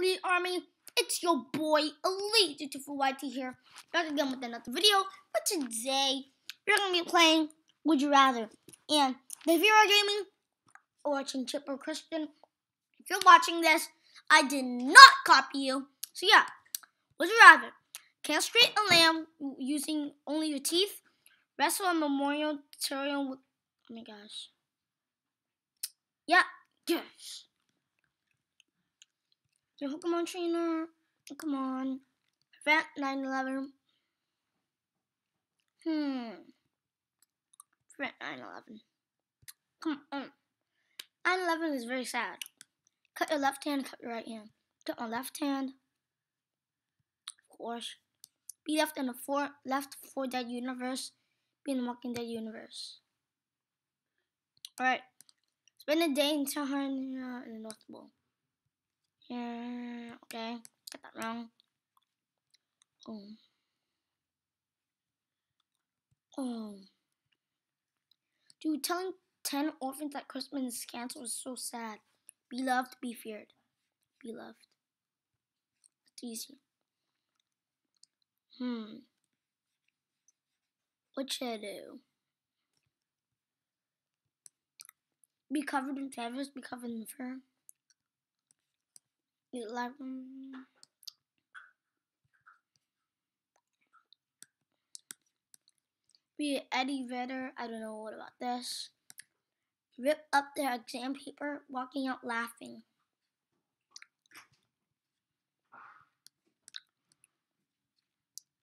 Elite Army. It's your boy Elite YT here, back again with another video. But today we're gonna be playing Would You Rather. And if you're gaming or watching Chip or Christian, if you're watching this, I did not copy you. So yeah, would you rather castrate a lamb using only your teeth, wrestle a memorial terrarium with oh my gosh. Yeah, yes. Your Pokemon trainer. Come on. Prevent 911. Hmm. Prevent 911. Come on. 911 is very sad. Cut your left hand, cut your right hand. Cut my left hand. Of course. Be left in the four left for that universe. Be in the Walking Dead universe. Alright. Spend a day in Sahara in the North Pole. Yeah, okay. Got that wrong. Oh. Oh. Dude, telling 10 orphans that Christmas is canceled is so sad. Be loved, be feared. Be loved. It's easy. Hmm. What should I do? Be covered in feathers, be covered in fur. Eleven. Be Eddie Vedder. I don't know what about this. Rip up their exam paper, walking out laughing.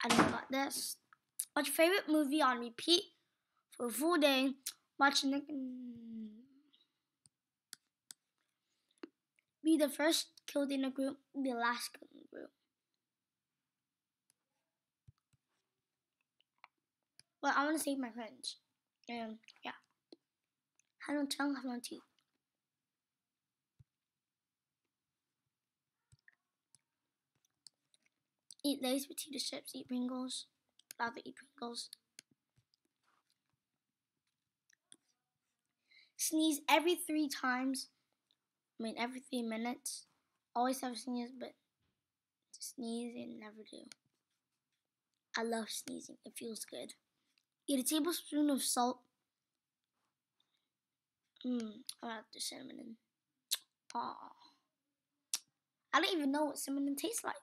I don't know about this. Watch your favorite movie on repeat for a full day. Watch Nick. The first killed in a group, the last killed in a group. But I want to save my friends. And yeah. No tongue, have no teeth. Eat Lay's potato chips, eat Pringles. Love to eat Pringles. Sneeze every three times I mean, every three minutes. Always have a sneeze, but to sneeze and never do. I love sneezing. It feels good. Eat a tablespoon of salt. Mmm, I have the cinnamon. Aww. I don't even know what cinnamon tastes like.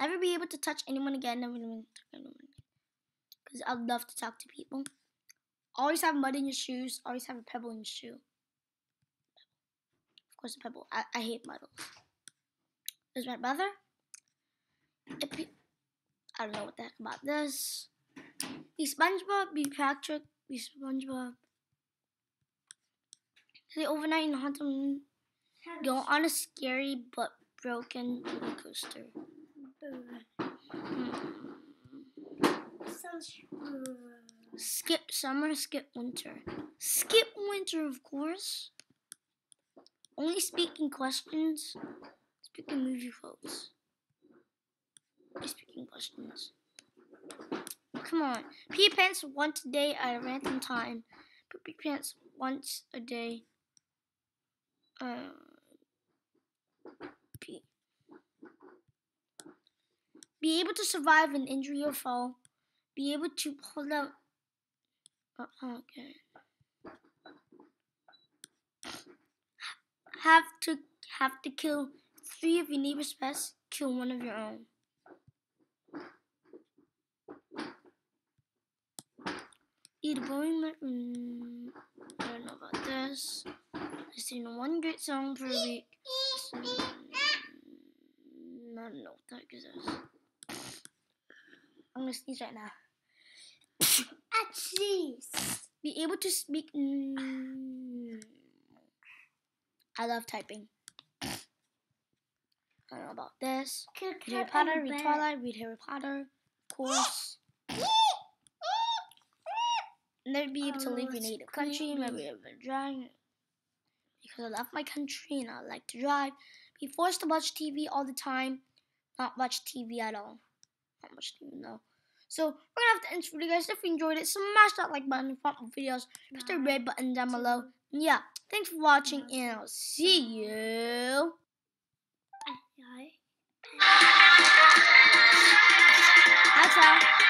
Never be able to touch anyone again. Never even touch anyone again. Because I love to talk to people. Always have mud in your shoes. Always have a pebble in your shoe course, a pebble. I, I hate muddles. There's my brother. I don't know what the heck about this. Be SpongeBob, be Patrick, be SpongeBob. Stay overnight in Haunted Go on a scary but broken roller coaster. Skip summer, skip winter. Skip winter, of course. Only speaking questions. Speaking movie quotes. Speaking questions. Come on. Pee pants once a day at a random time. Pee pants once a day. Uh, pee. Be able to survive an injury or fall. Be able to pull out. Uh, okay. Have to have to kill three of your neighbor's pets, kill one of your own. Eat a boring mm, I don't know about this. I sing one great song per week. So, I don't know what heck is. I'm gonna sneeze right now. Actually, be able to speak. Mm, I love typing. I don't know about this. Read Harry Potter, read Twilight, read Harry Potter, of course. Never be able to leave your native country, never be able to drive. Because I love my country and I like to drive. Be forced to watch TV all the time. Not watch TV at all. Not much TV, no. So we're gonna have to end this video, guys. If you enjoyed it, smash that like button for more videos. Press the red button down below yeah, thanks for watching, and I'll see you. Bye. Bye. Bye. Bye.